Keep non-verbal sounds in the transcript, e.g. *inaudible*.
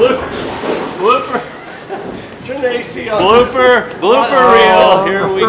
Blooper. *laughs* Turn the AC on. Blooper. Blooper reel. Here we go.